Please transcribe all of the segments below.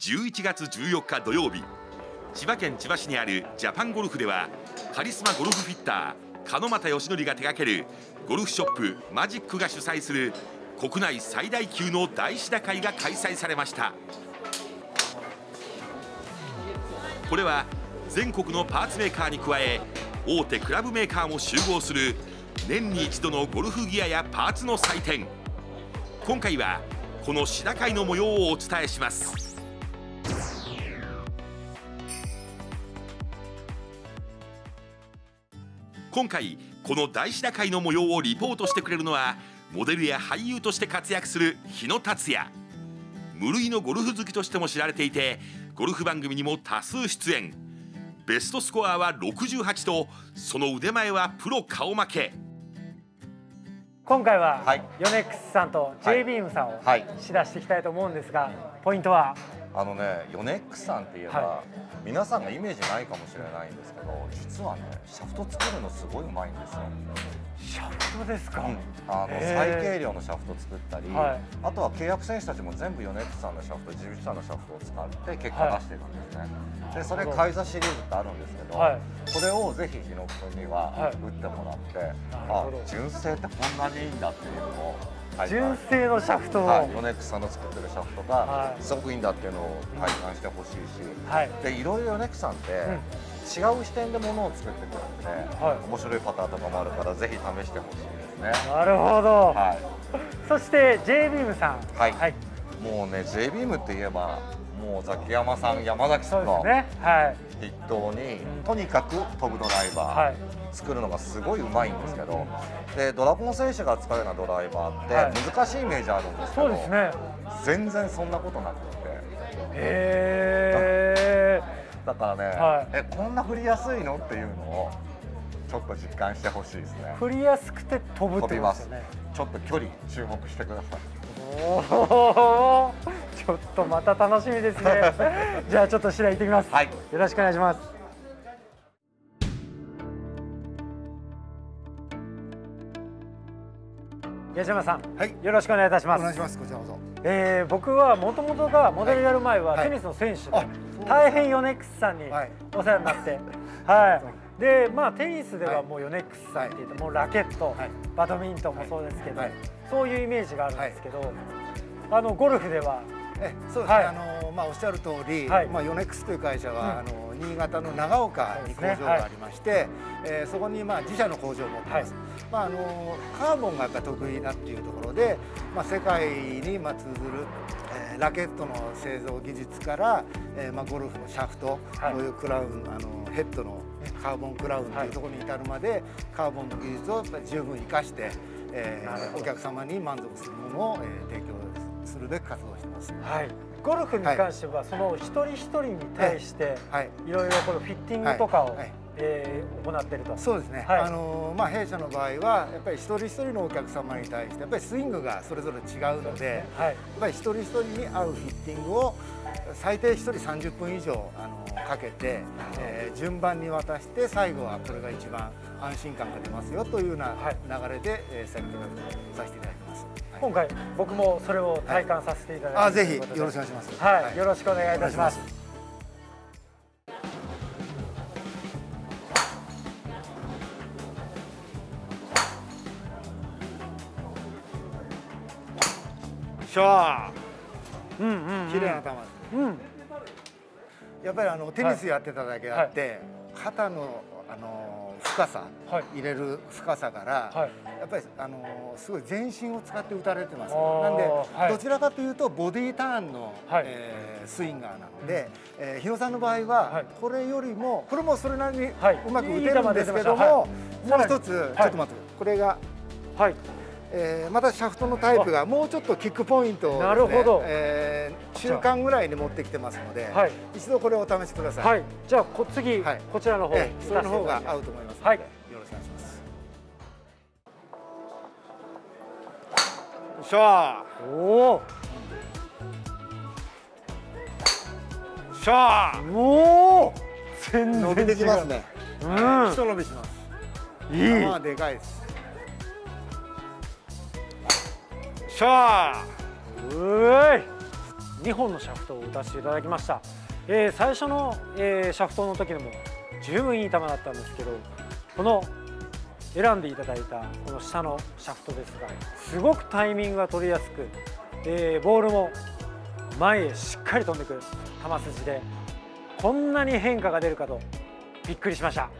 11月14日土曜日。千葉県千葉市にあるジャパンゴルフではカリスマゴルフフィッター鹿俣義則が手掛けるゴルフショップマジックが主催する国内最大級の大志田会が開催されました。これは全国のパーツメーカーに加え大手クラブメーカーも集合する年に一度のゴルフギアやパーツの祭典。今回はこの志田会の模様をお伝えします。今回この大志田会の模様をリポートしてくれるのはモデルや俳優として活躍する日野達也。無類のゴルフ好きとしても知られていてゴルフ番組にも多数出演。ベストスコアは68とその腕前はプロ顔負け。今回は、はい。ヨネックスさんと J ビームさんをはい。試打していきたいと思うんですが、ポイントは？あのねヨネックスさんって言えば、は皆さんがイメージないかもしれないんですけど実はねシャフト作るのすごいうまいんですよ、シャフトですか、うん。あの最軽量のシャフト作ったり、はい。あとは契約選手たちも全部ヨネックスさんのシャフト自社のシャフトを使って結果出してるんですね、でそれなるほどカイザシリーズってあるんですけど、はい。それをぜひ日野君にははい。打ってもらって、あ純正ってこんなにいいんだっていうのを純正のシャフトを、はい、ヨネックスさんの作ってるシャフトはがい。すごくいいんだっていうのを体感してほしいし、はい。でいろいろヨネックスさんって、うん。違う視点でものを作ってくるんで、はい。面白いパターンとかもあるからぜひ試してほしいですね。なるほど、はそして J ビームさん。はい。はい、い、もうね J ビームって言えばもうザキヤマさん山崎さそうんですのね。はい筆頭に、とにかく飛ぶドライバー、はい。作るのがすごいうまいんですけど、でドラゴン選手が使うようなドライバーって、はい。難しいイメージあるんですけどそうですね。全然そんなことなくて。へえだからね、はい。えこんな振りやすいの？っていうのをちょっと実感してほしいですね。振りやすくて飛ぶってことですよね。ちょっと距離注目してくださいょっとまた楽しみですね。じゃあちょっと白井行ってきます、はい。よろしくお願いします。矢島さん、はい。よろしくお願いいたします。お願いします。こちらこそ。えー僕はもともとがモデルやる前ははい。テニスの選手で、あそうですか大変ヨネックスさんにはい。お世話になって、はい、でまあテニスでははい。もうヨネックスさんって言ってもうラケット、はい。バドミントンもそうですけど、はい。そういうイメージがあるんですけど、あのゴルフではえそうですね、はい。あのまあおっしゃる通り、はい。まあヨネックスという会社は、うん。あの新潟の長岡に工場がありまして、えーそこにまあ自社の工場を持ってます。まああのカーボンがやっぱ得意だっていうところで、まあ世界にまあ通ずる、えーラケットの製造技術から、えーまあゴルフのシャフト、はい。こういうクラウンあのヘッドのカーボンクラウンというところに至るまで、カーボンの技術を十分生かして、えお客様に満足するものを、えー提供するべく活動してます。はい、ゴルフに関しては、その一人一人に対して、はい。いろいろこのフィッティングとかを、えー行っていると。そうですね。はいあのまあ弊社の場合はやっぱり一人一人のお客様に対してやっぱりスイングがそれぞれ違うので、はい、やっぱり一人一人に合うフィッティングを最低一人30分以上あのかけて、えー順番に渡して最後はこれが一番安心感が出ますよというようなはい流れで、えー設計させていただいてます。はい今回僕もそれを体感させていただいて、あぜひということでよろしくお願いします。はい、よろしくお願いいたします。しゃうんうん、うん。綺麗な球です。うん。やっぱりあのテニスやってただけあって、肩のあの深さ、はい。入れる深さから、はい。やっぱりあのすごい全身を使って打たれてます。なんで、はい。どちらかというとボディーターンの、はい。えースインガーなので、えー、日野さんの場合は、はい。これよりもこれもそれなりにはい。うまく打てるんですけども、もう一つ、はい。ちょっと待ってこれが、はい。えーまたシャフトのタイプがもうちょっとキックポイントをね、なるほどえー中間ぐらいに持ってきてますので、はい一度これをお試しください。はい。じゃあこ次、はいこちらの方、ええそれの方が合うと思いますので、はいよろしくお願いします。しゃせていただきます。おお。しゃおお。全然。伸びてきますね。うん。人伸びします。いい。まあでかいです。しゃうーい。2本のシャフトを打たせていただきました、えー、最初の、えー、シャフトの時でも十分いい球だったんですけどこの選んでいただいたこの下のシャフトですがすごくタイミングが取りやすく、えー、ボールも前へしっかり飛んでくる球筋でこんなに変化が出るかとびっくりしました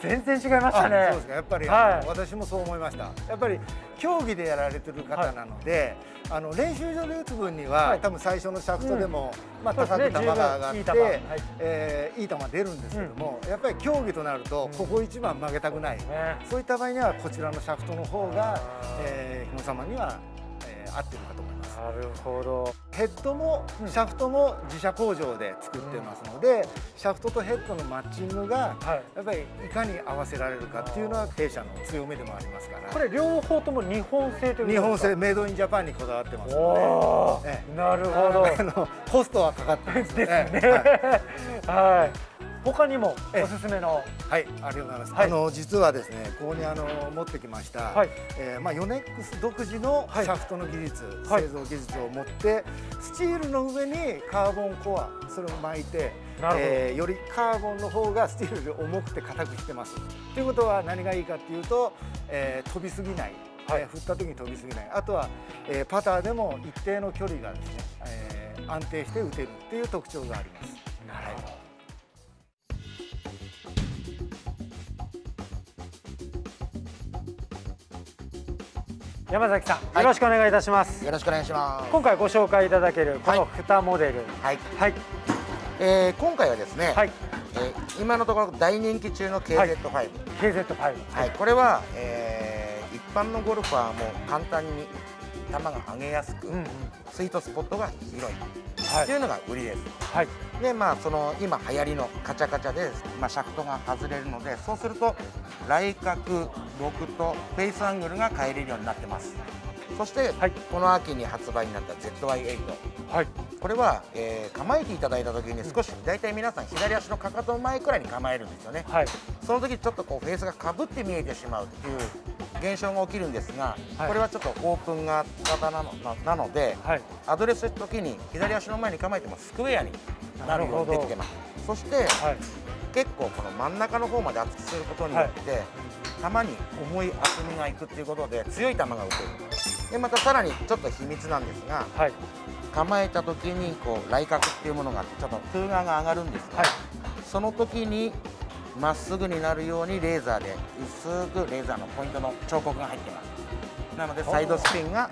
全然違いましたね。そうですか。やっぱり、はい、私もそう思いました。やっぱり競技でやられてる方なので、はい、あの練習場で打つ分には、はい、多分最初のシャフトでも、うん、まあ、高く球が上がって、ね、いい球,、えー、いい球出るんですけども、うん、やっぱり競技となると、ここ一番曲げたくない、うん、そういった場合にはこちらのシャフトの方が、えー、日野様には、えー、合ってるかと思います。なるほど。ヘッドもシャフトも自社工場で作ってますので、シャフトとヘッドのマッチングがやっぱりいかに合わせられるかっていうのは弊社の強みでもありますから。これ両方とも日本製という日本製メイドインジャパンにこだわってますので、なるほど。あのコストはかかってますね。ですね。はい他にもおすすめの。はいありがとうございます、はい、あの実はですねここにあの持ってきました、はい、えー、まあヨネックス独自のシャフトの技術、はい、製造技術を持ってスチールの上にカーボンコアそれを巻いてえー、よりカーボンの方がスチールで重くて硬くしてます。ということは何がいいかっていうと、えー、飛びすぎない、はい、えー、振った時に飛びすぎない。あとは、えー、パターでも一定の距離がですね、えー、安定して打てるっていう特徴があります。なるほど山崎さん、はい、よろしくお願いいたします。よろしくお願いします。今回ご紹介いただけるこの2モデル。はい、はい、えー、今回はですね、はい。えー、今のところ大人気中の KZ5、はい、KZ5、はい、これは、えー、一般のゴルファーも簡単に球が上げやすく、うんうん、スイートスポットが広い。っていうのが売りです、はい、でまあその今流行りのカチャカチャで、まあ、シャフトが外れるのでそうすると来角6とフェイスアングルが変えれるようになってます。そして、はい、この秋に発売になった ZY8、はい、これは、えー、構えていただいた時に少し大体皆さん左足のかかとの前くらいに構えるんですよね、はい、その時ちょっとこうフェースがかぶって見えてしまうっていう現象が起きるんですが、はい、これはちょっとオープン型なのなので、はい、アドレス時に左足の前に構えてもスクエアに。なるように出てきます。そして、結構この真ん中の方まで厚くすることによって、球に重い厚みがいくっていうことで強い球が打てる。でまたさらにちょっと秘密なんですが、はい、構えた時にこう来角っていうものがちょっと風ーが上がるんですが、はい、その時にまっすぐになるようにレーザーで薄くレーザーのポイントの彫刻が入ってます。なのでサイドスピンが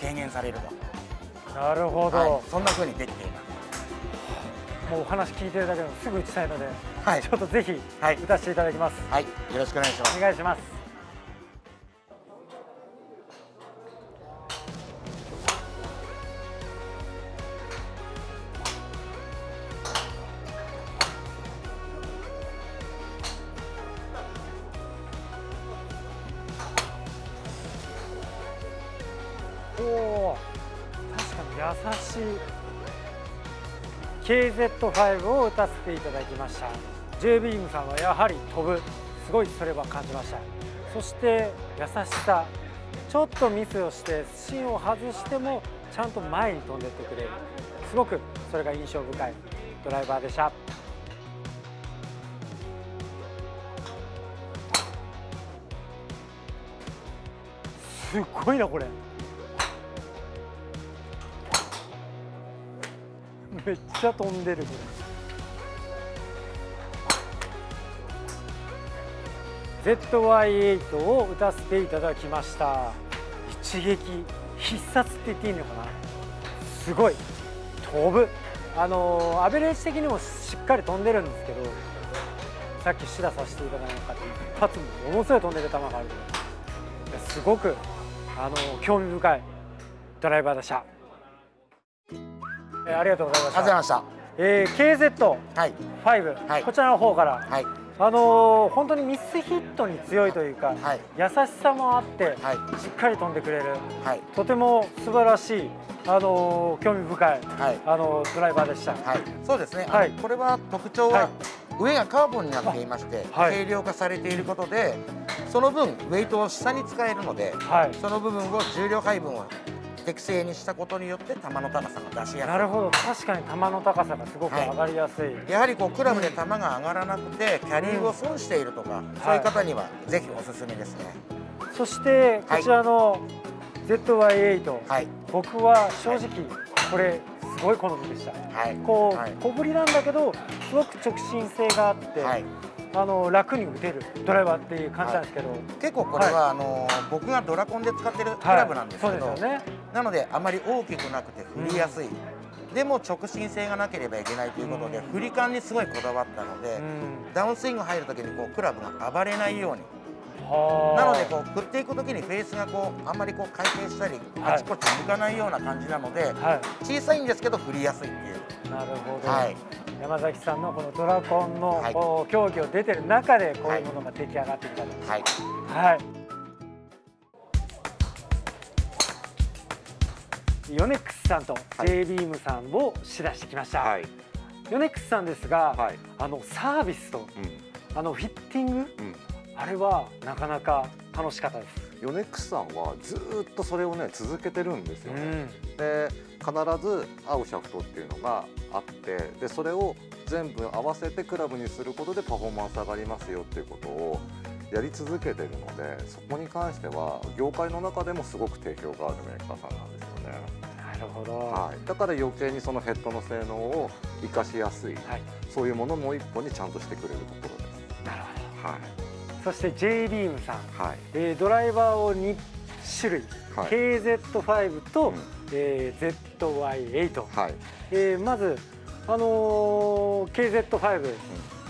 軽減されると。なるほど、はい、そんな風にできています。もうお話聞いてるだけでもすぐ打ちたいので、はい、ちょっとぜひ打たせていただきます、はい、よろしくお願いします。お願いします優しい。KZ5 を打たせていただきました。J ビームさんはやはり飛ぶ。すごいそれは感じました。そして優しさ。ちょっとミスをして芯を外してもちゃんと前に飛んでってくれる。すごくそれが印象深い。ドライバーでした。すごいなこれ。めっちゃ飛んでる。これ ZY8 を打たせていただきました。一撃。必殺って言っていいのかな？すごい。飛ぶ。あのアベレージ的にもしっかり飛んでるんですけどさっきシダさせていただいた一発ものすごい飛んでる球があるすごくあの興味深いドライバーでした。えー、ありがとうございました。ありがとうございました。えー、KZ5、はい、こちらの方から、はい、あのー、本当にミスヒットに強いというか、はい、優しさもあって、はい、しっかり飛んでくれる、はい、とても素晴らしい、あのー、興味深い、はい、あのドライバーでした。はい、そうですね。はい、これは特徴は、上がカーボンになっていまして、軽量化されていることでその分ウェイトを下に使えるので、その部分を重量配分を適正にしたことによって球の高さが出しやすい。なるほど。確かに球の高さがすごく上がりやすい、はい、やはりこうクラブで球が上がらなくてキャリーを損しているとか、うん、そういう方にはぜひおすすめですね、そしてこちらの ZY8、はい、僕は正直これすごい好みでした、はい、こう、小ぶりなんだけどすごく直進性があって、あの楽に打てるドライバーっていう感じなんですけど、はい、結構これは、はい、あの僕がドラコンで使ってるクラブなんですけど、はいね、なのであまり大きくなくて振りやすい、うん、でも直進性がなければいけないということで、うん、振り感にすごいこだわったので、うん、ダウンスイング入る時にこうクラブが暴れないように。なのでこう振っていく時にフェースがこうあんまりこう回転したりあちこち向かないような感じなので、小さいんですけど振りやすいっていう。なるほど、はい、山崎さんのこのドラコンの競技を出てる中でこういうものが出来上がってきたとはい、はいヨネックスさんと J ビームさんを知らしてきました、はい、ヨネックスさんですが、はい、あのサービスと、うん、あのフィッティング、うん、あれはなかなか楽しかったです。ヨネックスさんはずっとそれをね続けてるんですよね、うん、で必ず合うシャフトっていうのがあってでそれを全部合わせてクラブにすることでパフォーマンス上がりますよっていうことをやり続けてるのでそこに関しては業界の中でもすごく定評があるメーカーさんなんるほど、はい、だから余計にそのヘッドの性能を生かしやすい、はい、そういうものも一本にちゃんとしてくれるところです。なるほど、はい、そして J ビームさん、はい。えー、ドライバーを2種類、はい、KZ5 と、うん。えー、ZY8、はい。えー、まず、あのー、KZ5、うん、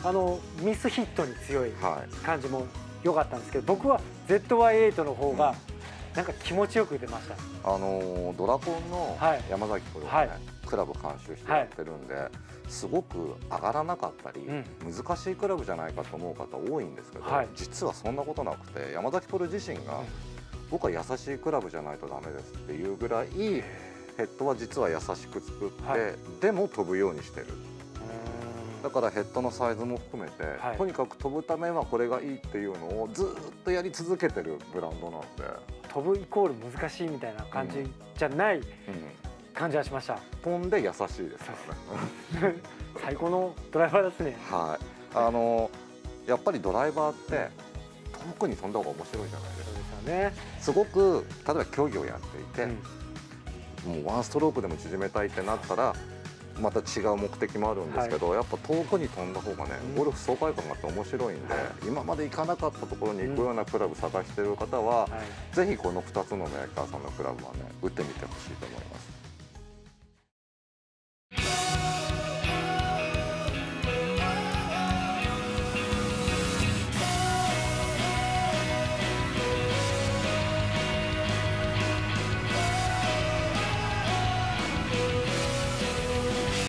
あのミスヒットに強い感じも良かったんですけど僕は ZY8 の方がなんか気持ちよく出ました、あのー、ドラコンの山崎プロがね、はい、クラブ監修してやってるんで、はい、すごく上がらなかったり、うん、難しいクラブじゃないかと思う方多いんですけど、はい、実はそんなことなくて山崎プロ自身が、僕は優しいクラブじゃないとダメですっていうぐらいヘッドは実は優しく作って、はい、でも飛ぶようにしてるだからヘッドのサイズも含めて、はい、とにかく飛ぶためはこれがいいっていうのをずっとやり続けてるブランドなんで。飛ぶイコール難しいみたいな感じじゃない感じはしました、飛んで優しいですね最高のドライバーですね。はい。あのやっぱりドライバーって遠くに飛んだ方が面白いじゃないですか。ね。すごく例えば競技をやっていて、うん、もうワンストロークでも縮めたいってなったらまた違う目的もあるんですけど、はい、やっぱ遠くに飛んだ方がね、ゴルフ爽快感があって面白いんで、今まで行かなかったところに行くようなクラブ探してる方は、うん。はい、ぜひこの2つのメーカーさんのクラブはね打ってみてほしいと思います。